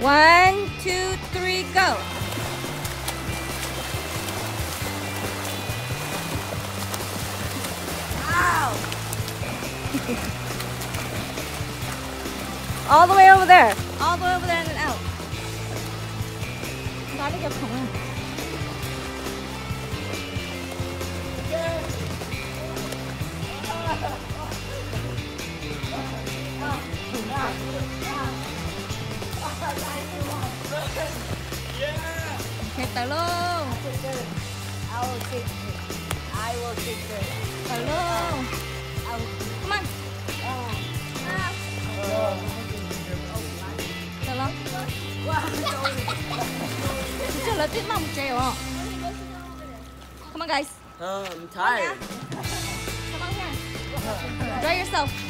One, two, three, go. All the way over there. All the way over there and then out. Gotta get Nghẹt tờ luôn I will kick you. I will kick you. Tờ luôn Come on Tờ luôn Trời là mà mỏng trèo hả? Come on guys. Uh, I'm tired. Come on here. Dry yourself.